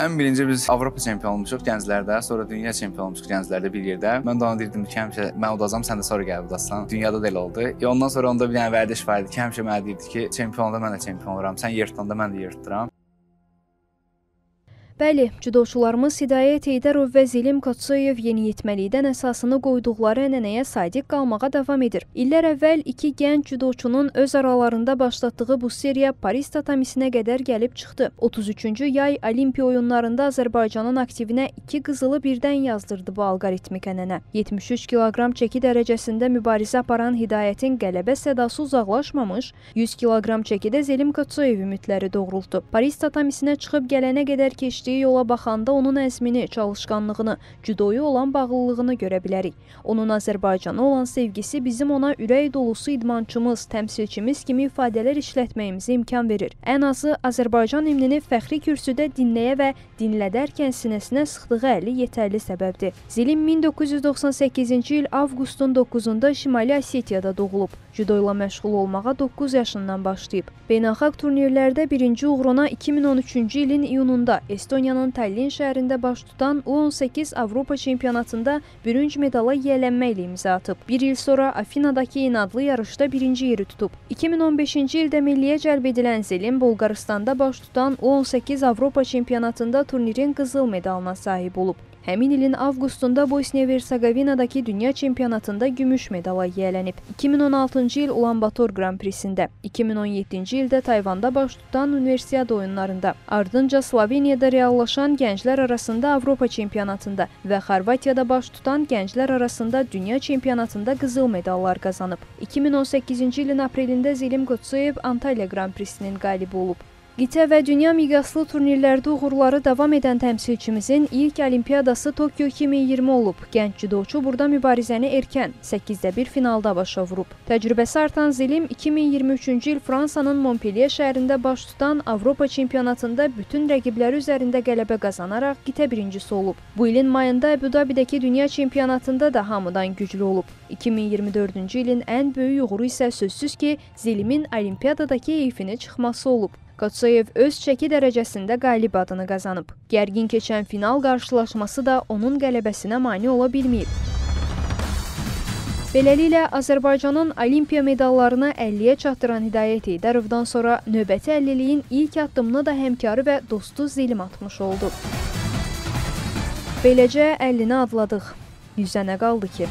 Ən birinci biz Avropa çempionu olmuşuq gənclərdə, sonra dünya çempionu olmuşuq gənclərdə bir yerdə. Mən də ona deyirdim ki, həmişə mən udacam, sən də sonra gəlib udasan. Dünyada da elə oldu. E, ondan sonra onda bir dənə vərdiş var idi ki, həmişə mənə deyirdi ki, çempionda mən də çempion oluram. Sən yer tutanda mən də yer tuturam. Bəli, cüdoçularımız Hidayət Heydərov və Zilim Koçoyev yeniyetməlikdən əsasını qoyduqları ənənəyə sadiq qalmağa davam edir. İllər əvvəl iki gənc cüdoçunun öz aralarında başlatdığı bu seriya Paris tatamisinə qədər gəlib çıxdı. 33-cü yay Olimpiya oyunlarında Azərbaycanın aktivinə iki qızılı birdən yazdırdı bu alqoritmik ənənə. 73 kiloqram çəki dərəcəsində mübarizə aparan Hidayətin qələbə sədası uzaqlaşmamış, 100 kiloqram çəkidə Zilim Koçoyev ümidləri doğrultdu. Paris tatamisinə çıxıb gələnə qədər keçdi keçdiyi yola baxanda onun əzmini, çalışqanlığını, cüdoya olan bağlılığını görə bilərik. Onun Azərbaycana olan sevgisi bizim ona ürək dolusu idmançımız, təmsilçimiz kimi ifadələr işlətməyimizə imkan verir. Ən azı Azərbaycan himnini fəxri kürsüdə dinləyə və dinlədərkən sinəsinə sıxdığı əli yetərli səbəbdir. Zilim 1998-ci il avqustun 9-da Şimali Osetiyada doğulub. Judo ilə məşğul olmağa 9 yaşından başlayıb. Beynəlxalq turnirlərdə birinci uğruna 2013-cü ilin iyununda Estoniyanın Tallin şəhərində baş tutan U18 Avropa çempionatında bürünc medala yiyələnməklə imza atıb. Bir il sonra Afinadakı inadlı yarışda birinci yeri tutub. 2015-ci ildə milliyə cəlb edilən Zelin Bolqarıstanda baş tutan U18 Avropa çempionatında turnirin qızıl medalına sahib olub. Həmin ilin avqustunda Bosniya və Hersegovinadakı dünya çempionatında gümüş medala yiyələnib. 2016-cı il Ulan-Bator Grand Prix-sində, 2017-ci ildə Tayvanda baş tutan Universiada oyunlarında, ardınca Sloveniyada reallaşan gənclər arasında Avropa çempionatında və Xorvatiyada baş tutan gənclər arasında dünya çempionatında qızıl medallar qazanıb. 2018-ci ilin aprelində Zelim Qotsoyev Antalya Grand Prix-sinin qalibi olub. Qitə və dünya miqyaslı turnirlərdə uğurları davam edən təmsilçimizin ilk olimpiyadası Tokyo 2020 olub. Gənc cüdoçu burada mübarizəni erkən 8-də 1 finalda başa vurub. Təcrübəsi artan Zilim 2023-cü il Fransanın Montpellier şəhərində baş tutan Avropa çempionatında bütün rəqibləri üzərində qələbə qazanaraq qitə birincisi olub. Bu ilin mayında Əbu-Dabidəki dünya çempionatında da hamıdan güclü olub. 2024-cü ilin ən böyük uğuru isə sözsüz ki, Zilimin olimpiyadadakı heyfini çıxması olub. Qotsoyev öz çəki dərəcəsində qalib adını qazanıb. Gərgin keçən final qarşılaşması da onun qələbəsinə mane ola bilməyib. Beləliklə, Azərbaycanın olimpiya medallarını 50-yə çatdıran Hidayət Heydərovdan sonra növbəti 50-liyin ilk addımını da həmkarı və dostu Zelim atmış oldu. Beləcə 50-ni adladıq. Yüzə nə qaldı ki?